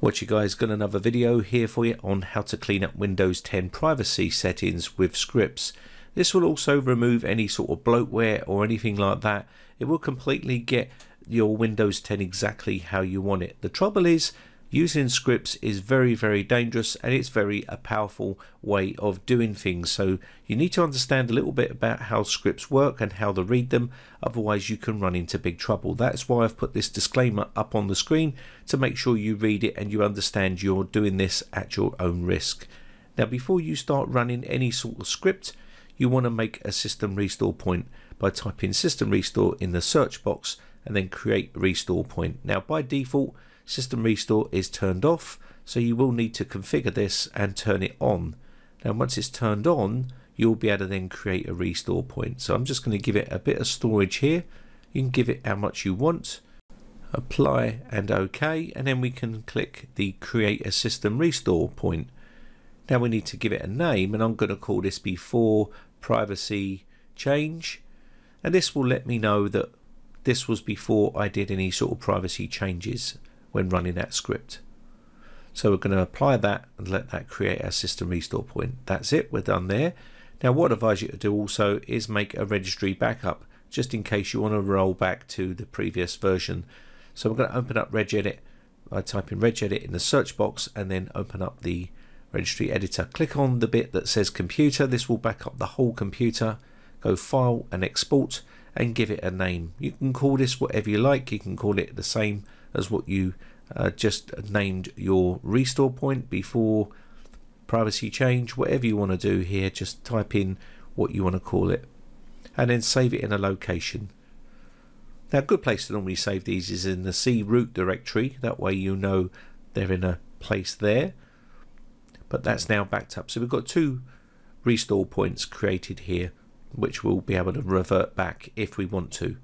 What you guys got another video here for you on how to clean up Windows 10 privacy settings with scripts. This will also remove any sort of bloatware or anything like that. It will completely get your Windows 10 exactly how you want it. The trouble is using scripts is very very dangerous and it's very a powerful way of doing things. So you need to understand a little bit about how scripts work and how to read them otherwise you can run into big trouble. That's why I've put this disclaimer up on the screen to make sure you read it and you understand you're doing this at your own risk. Now before you start running any sort of script you want to make a system restore point by typing system restore in the search box and then create restore point. Now by default system restore is turned off so you will need to configure this and turn it on. Now once it's turned on you'll be able to then create a restore point. So I'm just going to give it a bit of storage here. You can give it how much you want. Apply and OK and then we can click the create a system restore point. Now we need to give it a name and I'm going to call this before privacy change. And this will let me know that this was before I did any sort of privacy changes when running that script. So we're going to apply that and let that create our system restore point. That's it, we're done there. Now what I advise you to do also is make a registry backup just in case you want to roll back to the previous version. So we're going to open up regedit. I type in regedit in the search box and then open up the registry editor. Click on the bit that says computer. This will back up the whole computer. Go file and export and give it a name. You can call this whatever you like. You can call it the same as what you uh, just named your restore point before privacy change. Whatever you want to do here just type in what you want to call it and then save it in a location. Now a good place to normally save these is in the C root directory. That way you know they're in a place there. But that's now backed up. So we've got two restore points created here which we'll be able to revert back if we want to.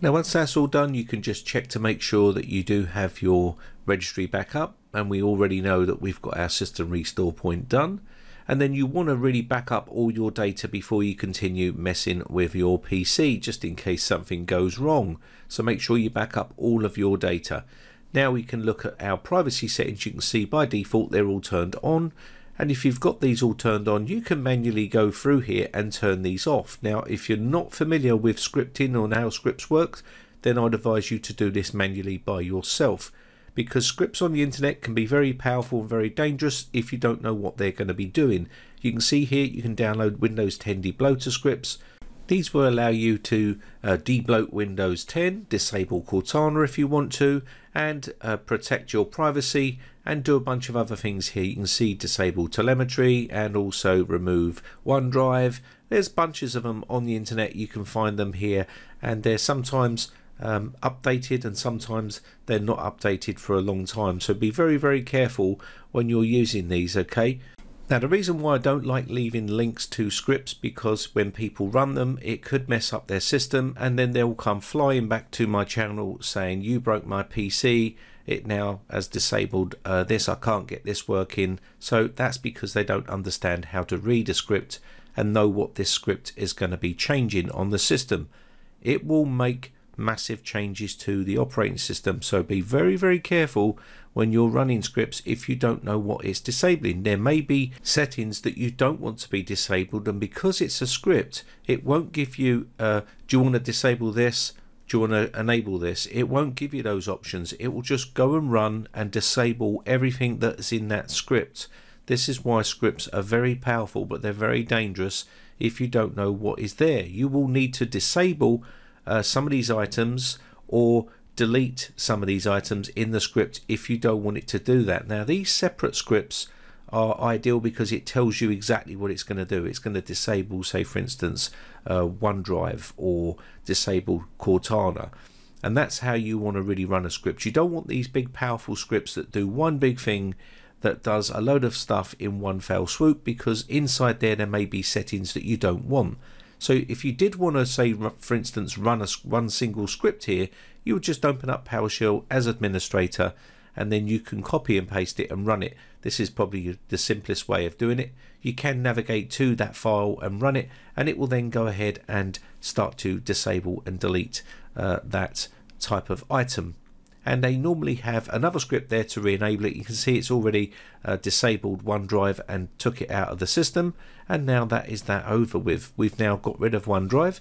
Now once that's all done you can just check to make sure that you do have your registry back up and we already know that we've got our system restore point done. And then you want to really back up all your data before you continue messing with your PC just in case something goes wrong. So make sure you back up all of your data. Now we can look at our privacy settings. You can see by default they're all turned on and if you've got these all turned on you can manually go through here and turn these off. Now if you're not familiar with scripting or how scripts work then I'd advise you to do this manually by yourself because scripts on the internet can be very powerful and very dangerous if you don't know what they're going to be doing. You can see here you can download Windows 10 debloater scripts. These will allow you to uh, debloat Windows 10, disable Cortana if you want to, and uh, protect your privacy and do a bunch of other things here. You can see disable telemetry and also remove OneDrive. There's bunches of them on the internet. You can find them here and they're sometimes um, updated and sometimes they're not updated for a long time. So be very, very careful when you're using these, okay? Now the reason why I don't like leaving links to scripts because when people run them it could mess up their system and then they'll come flying back to my channel saying you broke my PC it now has disabled uh, this. I can't get this working. So that's because they don't understand how to read a script and know what this script is going to be changing on the system. It will make massive changes to the operating system. So be very very careful when you're running scripts if you don't know what it's disabling. There may be settings that you don't want to be disabled and because it's a script it won't give you uh, do you want to disable this? Do you want to enable this? It won't give you those options. It will just go and run and disable everything that's in that script. This is why scripts are very powerful but they're very dangerous if you don't know what is there. You will need to disable uh, some of these items or delete some of these items in the script if you don't want it to do that. Now these separate scripts are ideal because it tells you exactly what it's going to do. It's going to disable, say for instance, uh, OneDrive or disable Cortana. And that's how you want to really run a script. You don't want these big powerful scripts that do one big thing that does a load of stuff in one fell swoop because inside there there may be settings that you don't want. So if you did want to say, for instance, run a one single script here, you would just open up PowerShell as administrator and then you can copy and paste it and run it. This is probably the simplest way of doing it. You can navigate to that file and run it and it will then go ahead and start to disable and delete uh, that type of item. And they normally have another script there to re-enable it. You can see it's already uh, disabled OneDrive and took it out of the system and now that is that over with. We've now got rid of OneDrive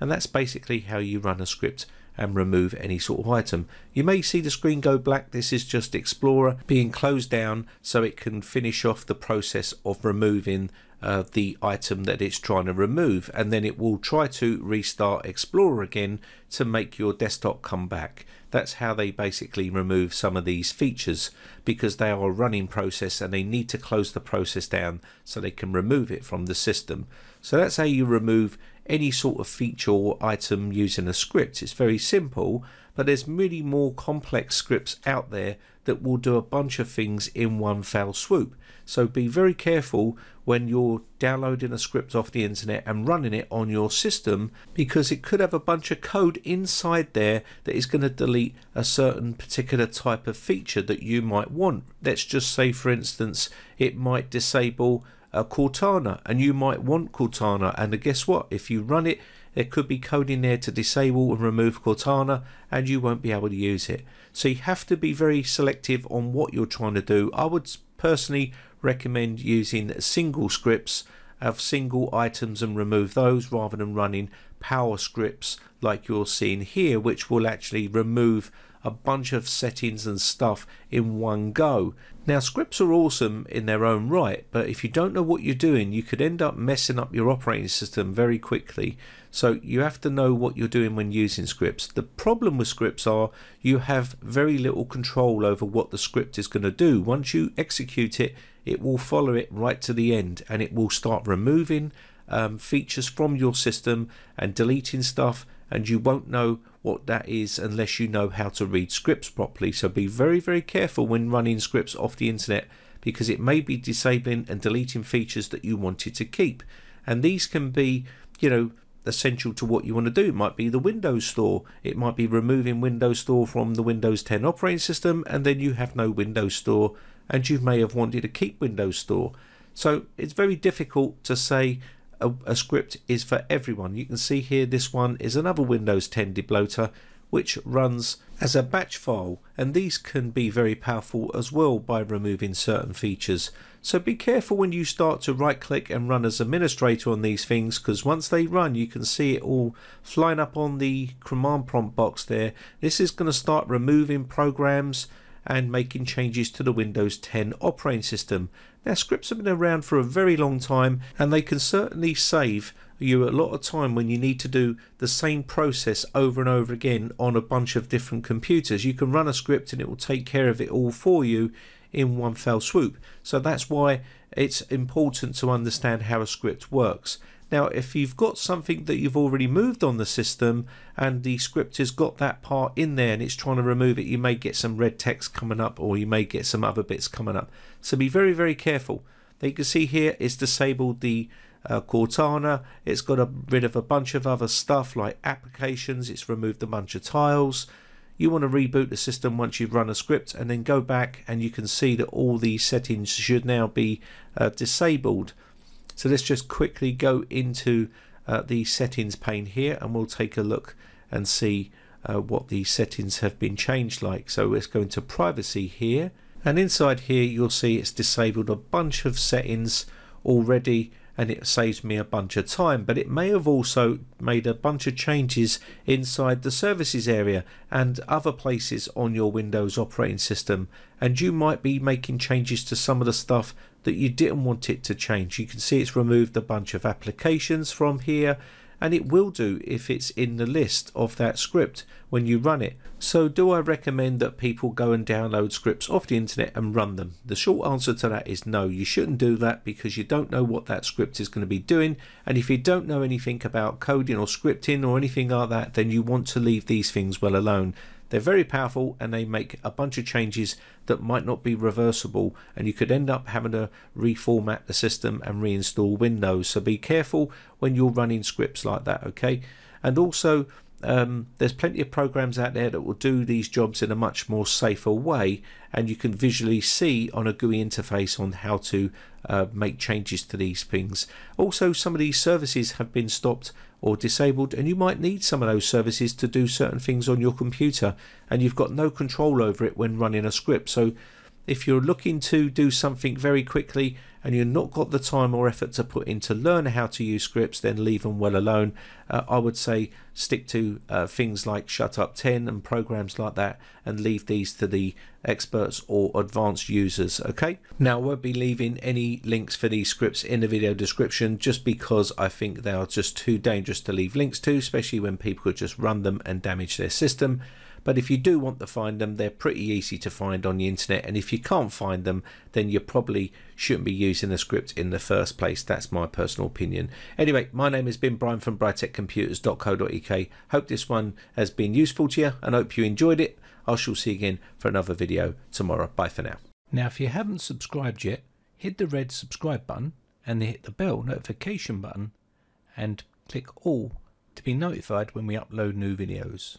and that's basically how you run a script and remove any sort of item. You may see the screen go black. This is just Explorer being closed down so it can finish off the process of removing uh, the item that it's trying to remove and then it will try to restart Explorer again to make your desktop come back. That's how they basically remove some of these features because they are a running process and they need to close the process down so they can remove it from the system. So that's how you remove any sort of feature or item using a script. It's very simple, but there's really more complex scripts out there that will do a bunch of things in one fell swoop. So be very careful when you're downloading a script off the internet and running it on your system because it could have a bunch of code inside there that is going to delete a certain particular type of feature that you might want. Let's just say, for instance, it might disable uh, Cortana and you might want Cortana and guess what if you run it there could be code in there to disable and remove Cortana and you won't be able to use it. So you have to be very selective on what you're trying to do. I would personally recommend using single scripts of single items and remove those rather than running power scripts like you're seeing here which will actually remove a bunch of settings and stuff in one go. Now scripts are awesome in their own right, but if you don't know what you're doing, you could end up messing up your operating system very quickly. So you have to know what you're doing when using scripts. The problem with scripts are you have very little control over what the script is going to do. Once you execute it, it will follow it right to the end and it will start removing um, features from your system and deleting stuff and you won't know what that is unless you know how to read scripts properly. So be very, very careful when running scripts off the internet because it may be disabling and deleting features that you wanted to keep. And these can be, you know, essential to what you want to do. It might be the Windows Store. It might be removing Windows Store from the Windows 10 operating system and then you have no Windows Store and you may have wanted to keep Windows Store. So it's very difficult to say a, a script is for everyone. You can see here this one is another Windows 10 debloater which runs as a batch file and these can be very powerful as well by removing certain features. So be careful when you start to right click and run as administrator on these things because once they run you can see it all flying up on the command prompt box there. This is going to start removing programs and making changes to the Windows 10 operating system. Now scripts have been around for a very long time and they can certainly save you a lot of time when you need to do the same process over and over again on a bunch of different computers. You can run a script and it will take care of it all for you in one fell swoop. So that's why it's important to understand how a script works. Now, if you've got something that you've already moved on the system and the script has got that part in there and it's trying to remove it, you may get some red text coming up or you may get some other bits coming up. So be very, very careful. You can see here it's disabled the uh, Cortana. It's got a, rid of a bunch of other stuff like applications. It's removed a bunch of tiles. You want to reboot the system once you've run a script and then go back and you can see that all these settings should now be uh, disabled. So let's just quickly go into uh, the settings pane here and we'll take a look and see uh, what the settings have been changed like. So let's go into privacy here and inside here you'll see it's disabled a bunch of settings already and it saves me a bunch of time but it may have also made a bunch of changes inside the services area and other places on your Windows operating system and you might be making changes to some of the stuff that you didn't want it to change. You can see it's removed a bunch of applications from here and it will do if it's in the list of that script when you run it. So do I recommend that people go and download scripts off the internet and run them? The short answer to that is no, you shouldn't do that because you don't know what that script is going to be doing and if you don't know anything about coding or scripting or anything like that then you want to leave these things well alone. They're very powerful and they make a bunch of changes that might not be reversible and you could end up having to reformat the system and reinstall Windows. So be careful when you're running scripts like that, okay? And also um, there's plenty of programs out there that will do these jobs in a much more safer way and you can visually see on a GUI interface on how to uh, make changes to these things. Also some of these services have been stopped or disabled and you might need some of those services to do certain things on your computer and you've got no control over it when running a script so if you're looking to do something very quickly and you've not got the time or effort to put in to learn how to use scripts, then leave them well alone. Uh, I would say stick to uh, things like Shutup 10 and programs like that and leave these to the experts or advanced users. Okay. Now, I won't be leaving any links for these scripts in the video description just because I think they are just too dangerous to leave links to, especially when people could just run them and damage their system. But if you do want to find them, they're pretty easy to find on the internet. And if you can't find them, then you probably shouldn't be using the script in the first place. That's my personal opinion. Anyway, my name has been Brian from briteccomputers.co.uk. Hope this one has been useful to you and hope you enjoyed it. I shall see you again for another video tomorrow. Bye for now. Now, if you haven't subscribed yet, hit the red subscribe button and hit the bell notification button and click all to be notified when we upload new videos.